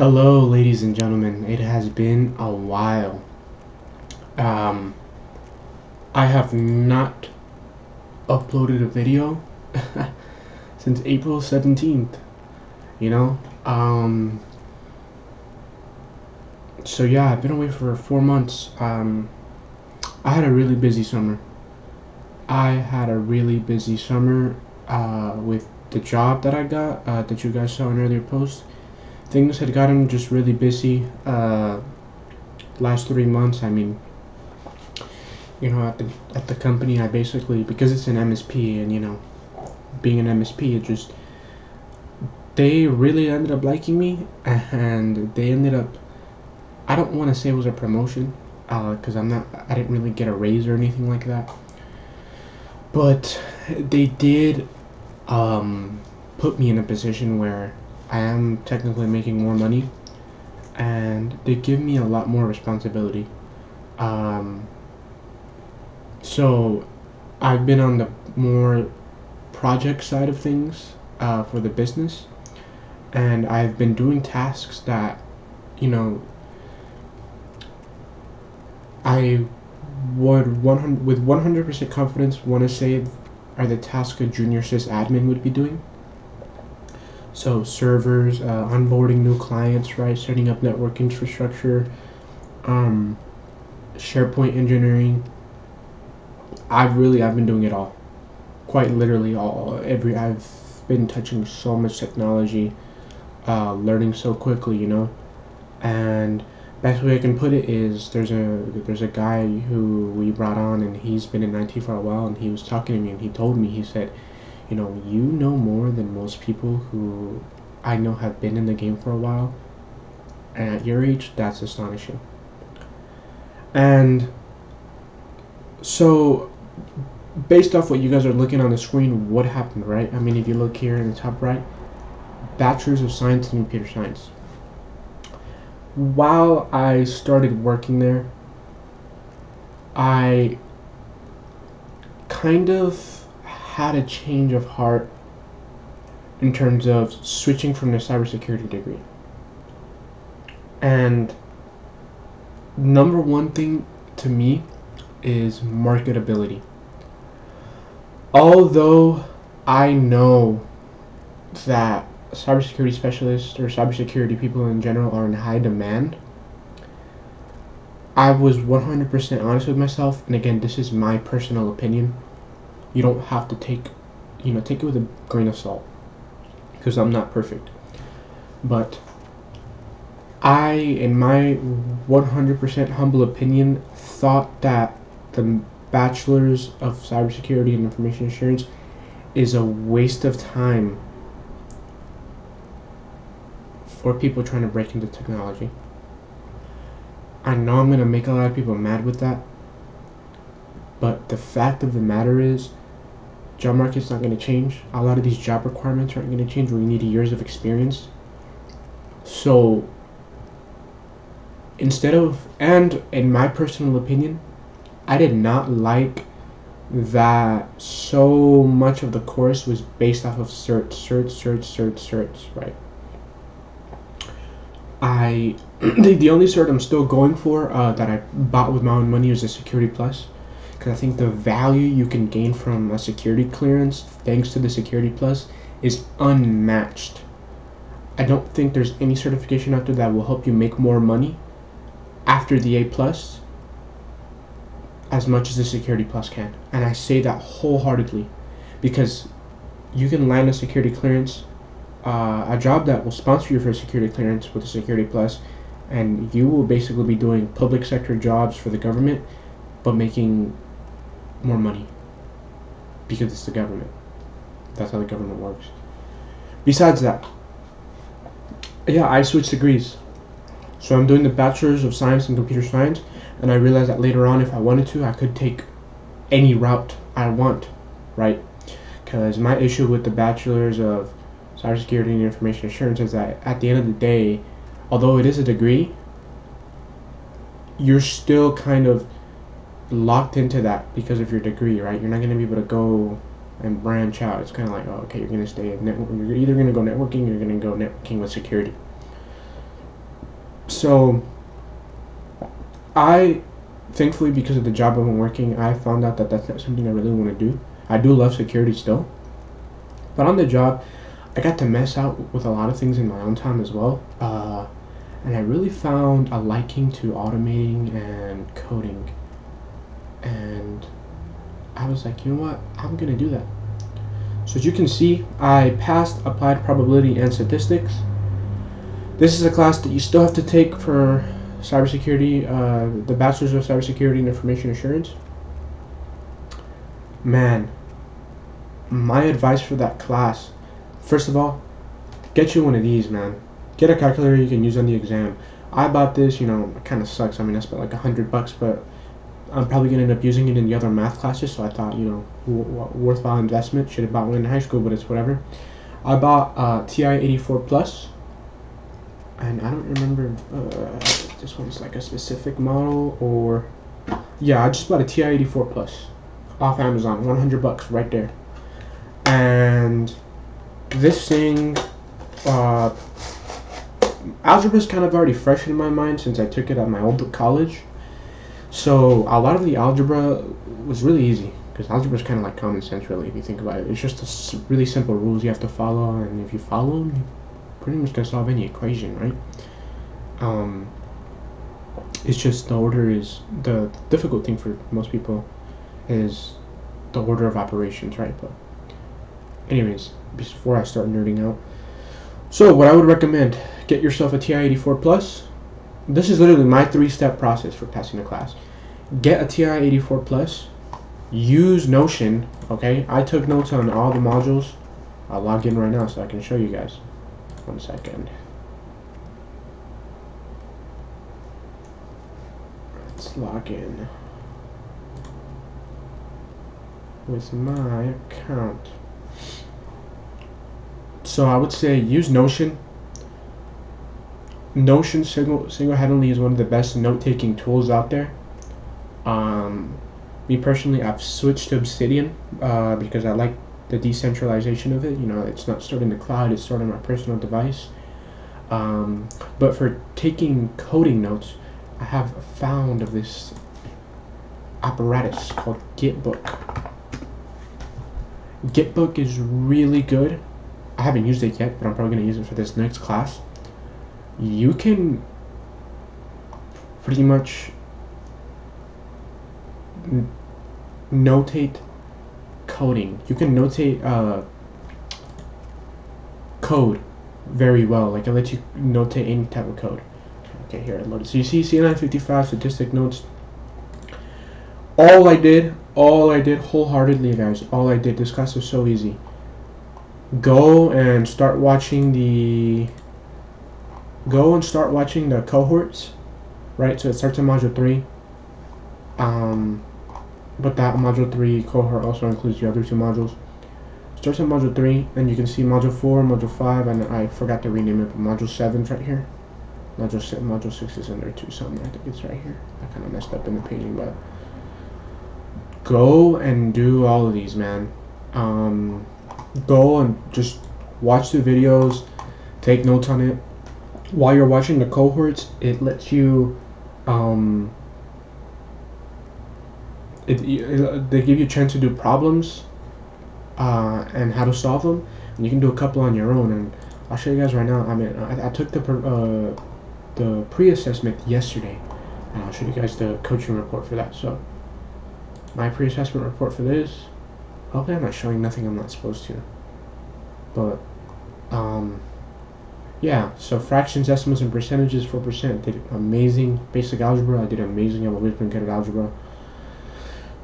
Hello, ladies and gentlemen. It has been a while. Um, I have not uploaded a video since April 17th. You know? Um, so yeah, I've been away for four months. Um, I had a really busy summer. I had a really busy summer uh, with the job that I got uh, that you guys saw in earlier posts. Things had gotten just really busy uh, last three months. I mean, you know, at the at the company, I basically because it's an MSP and you know, being an MSP, it just they really ended up liking me and they ended up. I don't want to say it was a promotion because I'm not. I didn't really get a raise or anything like that. But they did um, put me in a position where I am technically making more money, and they give me a lot more responsibility. Um, so I've been on the more project side of things uh, for the business, and I've been doing tasks that, you know, I would 100 with 100% confidence want to say are the tasks a junior sys admin would be doing. So servers, uh, onboarding new clients, right, setting up network infrastructure, um, SharePoint engineering. I've really I've been doing it all, quite literally all. Every I've been touching so much technology, uh, learning so quickly, you know, and best way I can put it is there's a there's a guy who we brought on and he's been in IT for a while and he was talking to me and he told me he said, you know, you know more than most people who I know have been in the game for a while. And at your age, that's astonishing. And so based off what you guys are looking on the screen, what happened, right? I mean, if you look here in the top right, Bachelor's of Science in Computer Science while I started working there, I kind of had a change of heart in terms of switching from the cybersecurity degree. And number one thing to me is marketability. Although I know that cybersecurity specialists or cybersecurity people in general are in high demand. I was 100% honest with myself, and again, this is my personal opinion. You don't have to take, you know, take it with a grain of salt, because I'm not perfect. But I, in my 100% humble opinion, thought that the Bachelor's of Cybersecurity and Information Assurance is a waste of time for people trying to break into technology. I know I'm going to make a lot of people mad with that, but the fact of the matter is, job market's not going to change. A lot of these job requirements aren't going to change where you need years of experience. So, instead of, and in my personal opinion, I did not like that so much of the course was based off of certs, certs, certs, certs, certs, right? I the, the only cert I'm still going for uh, that I bought with my own money is a Security Plus because I think the value you can gain from a security clearance thanks to the Security Plus is unmatched. I don't think there's any certification out there that will help you make more money after the A Plus as much as the Security Plus can. And I say that wholeheartedly because you can land a security clearance uh, a job that will sponsor you for a security clearance with a security plus and you will basically be doing public sector jobs for the government but making more money. Because it's the government. That's how the government works. Besides that yeah i switched degrees. So i'm doing the bachelor's of science in computer science and i realized that later on if i wanted to i could take any route i want right? Because my issue with the bachelor's of cybersecurity and information assurance is that at the end of the day, although it is a degree, you're still kind of locked into that because of your degree, right? You're not going to be able to go and branch out. It's kind of like, oh, okay, you're going to stay at network. You're either going to go networking or you're going to go networking with security. so I thankfully because of the job I've been working, I found out that that's not something I really want to do. I do love security still, but on the job, I got to mess out with a lot of things in my own time as well. Uh, and I really found a liking to automating and coding. And I was like, you know what? I'm gonna do that. So as you can see, I passed applied probability and statistics. This is a class that you still have to take for cybersecurity, uh, the Bachelor's of Cybersecurity and Information Assurance. Man, my advice for that class, first of all, get you one of these, man. Get a calculator you can use on the exam. I bought this, you know, it kind of sucks. I mean, I spent like a hundred bucks, but I'm probably gonna end up using it in the other math classes. So I thought, you know, worthwhile investment. Should have bought one in high school, but it's whatever. I bought uh, TI-84 Plus, and I don't remember. Uh, this one's like a specific model, or yeah, I just bought a TI-84 Plus off Amazon, 100 bucks right there. And this thing, uh, algebra is kind of already fresh in my mind since I took it at my old college. So a lot of the algebra was really easy because algebra is kind of like common sense, really, if you think about it. It's just really simple rules you have to follow, and if you follow them, you pretty much can solve any equation, right? Um, it's just the order is the difficult thing for most people is the order of operations, right? But anyways, before I start nerding out, so what I would recommend, get yourself a TI-84 Plus. This is literally my three-step process for passing the class. Get a TI-84 Plus. Use Notion. Okay, I took notes on all the modules. I'll log in right now so I can show you guys. One second. Let's log in with my account. So I would say use Notion. Notion single single-handedly is one of the best note-taking tools out there. Um, me personally, I've switched to Obsidian uh, because I like the decentralization of it. You know, it's not stored in the cloud; it's stored on my personal device. Um, but for taking coding notes, I have found of this apparatus called Gitbook. Gitbook is really good. I haven't used it yet, but I'm probably going to use it for this next class. You can pretty much notate coding. You can notate uh, code very well. Like I let you notate any type of code. Okay, here I loaded. So you see C955 statistic notes. All I did, all I did wholeheartedly, guys. All I did. This class was so easy. Go and start watching the. Go and start watching the cohorts, right? So it starts in module three. Um, but that module 3 cohort also includes the other two modules. Starts in module 3, and you can see module 4, module 5, and I forgot to rename it, but module 7 is right here. Module 6, module 6 is in there too, something. I think it's right here. I kind of messed up in the painting, but go and do all of these, man. Um, go and just watch the videos, take notes on it. While you're watching the cohorts, it lets you um, it, it, they give you a chance to do problems uh, and how to solve them. And you can do a couple on your own. And I'll show you guys right now. I mean, I, I took the uh, the pre-assessment yesterday, and I'll show you guys the coaching report for that. So, my pre-assessment report for this. Hopefully, I'm not showing nothing I'm not supposed to. But, um, yeah. So fractions, estimates, and percentages. Four percent. Did amazing. Basic algebra. I did amazing. At algebra.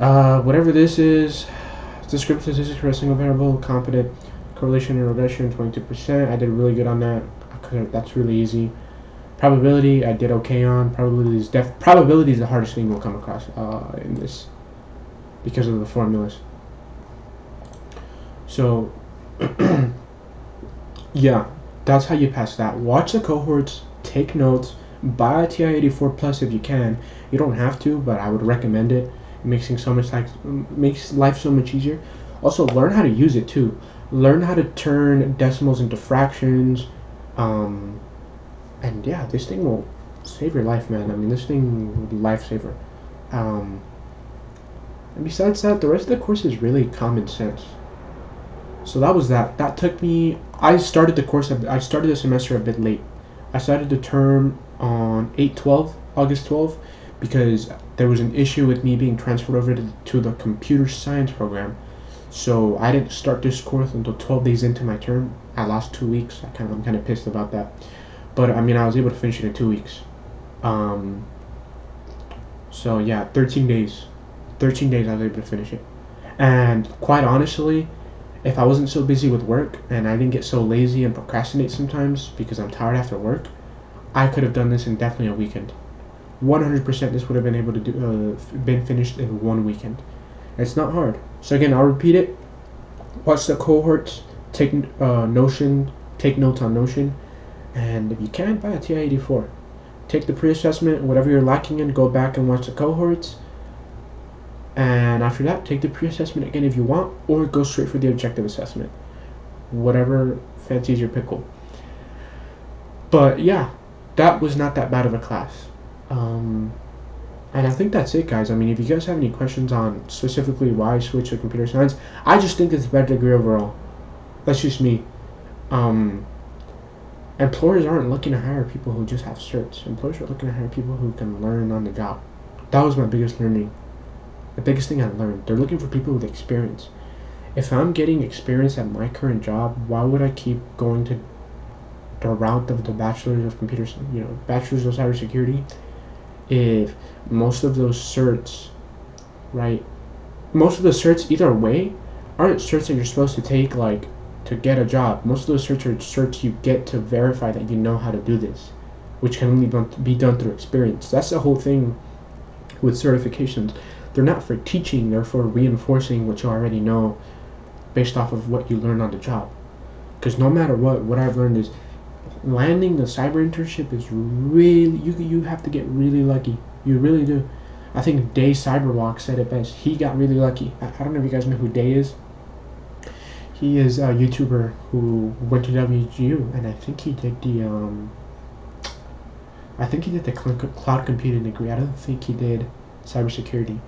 Uh, whatever this is, descriptive statistics for a single variable, competent correlation and regression, 22%. I did really good on that. That's really easy. Probability, I did okay on. Probability is def probability is the hardest thing we'll come across uh, in this because of the formulas. So, yeah, that's how you pass that. Watch the cohorts, take notes, buy a TI-84 Plus if you can. You don't have to, but I would recommend it makes things so much like makes life so much easier. Also, learn how to use it too. Learn how to turn decimals into fractions, um, and yeah, this thing will save your life, man. I mean, this thing would lifesaver. Um, and besides that, the rest of the course is really common sense. So that was that. That took me. I started the course. I started the semester a bit late. I started the term on 8-12, August 12, because there was an issue with me being transferred over to, to the computer science program. So I didn't start this course until 12 days into my term. I lost two weeks. I kind of, I'm kind of pissed about that. But I mean, I was able to finish it in two weeks. Um, so yeah, 13 days. 13 days I was able to finish it. And quite honestly, if I wasn't so busy with work and I didn't get so lazy and procrastinate sometimes because I'm tired after work, I could have done this in definitely a weekend. 100% this would have been able to do uh, been finished in one weekend. It's not hard. So again, I'll repeat it. Watch the cohorts, take uh, Notion, take notes on Notion, and if you can, buy a TI-84. Take the pre-assessment, whatever you're lacking in, go back and watch the cohorts. And after that, take the pre-assessment again if you want, or go straight for the objective assessment. Whatever fancies your pickle. But yeah, that was not that bad of a class. Um, and I think that's it, guys. I mean, if you guys have any questions on specifically why I switched to computer science, I just think it's a better degree overall. That's just me. Um, employers aren't looking to hire people who just have certs. Employers are looking to hire people who can learn on the job. That was my biggest learning. The biggest thing I learned. They're looking for people with experience. If I'm getting experience at my current job, why would I keep going to the route of the bachelor's of computer, you know, bachelor's of cybersecurity? If most of those certs, right? Most of the certs either way aren't certs that you're supposed to take like to get a job. Most of those certs are certs you get to verify that you know how to do this, which can only be done through experience. That's the whole thing with certifications. They're not for teaching, they're for reinforcing what you already know based off of what you learned on the job. Because no matter what, what I've learned is landing the cyber internship is really you you have to get really lucky. You really do. I think Day Cyberwox said it best. He got really lucky. I, I don't know if you guys know who Day is. He is a YouTuber who went to WGU, and I think he did the um. I think he did the cloud computing degree. I don't think he did cybersecurity.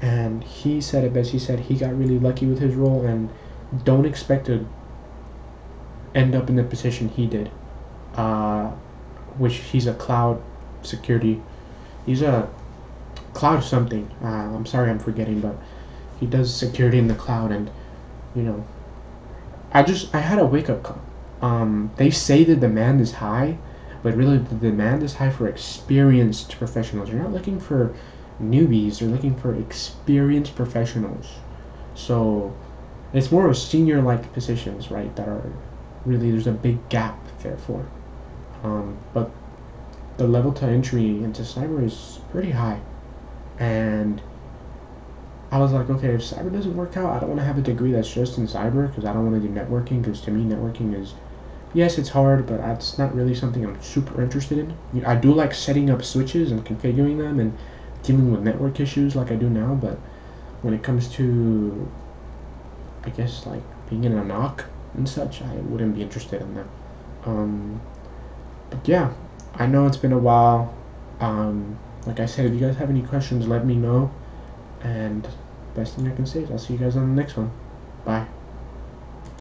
And he said it best. He said he got really lucky with his role, and don't expect to end up in the position he did uh, which he's a cloud security. He's a cloud something. Uh, I'm sorry, I'm forgetting, but he does security in the cloud, and you know, I just I had a wake up call. Um, they say the demand is high, but really the demand is high for experienced professionals. You're not looking for newbies. You're looking for experienced professionals. So it's more of senior like positions, right? That are really there's a big gap there for. Um, but the level to entry into cyber is pretty high. And I was like, okay, if cyber doesn't work out, I don't want to have a degree that's just in cyber because I don't want to do networking because to me, networking is, yes, it's hard, but it's not really something I'm super interested in. I do like setting up switches and configuring them and dealing with network issues like I do now, but when it comes to, I guess, like being in a NOC and such, I wouldn't be interested in that. Um, but yeah, I know it's been a while. Um, like I said, if you guys have any questions, let me know. And best thing I can say is I'll see you guys on the next one. Bye.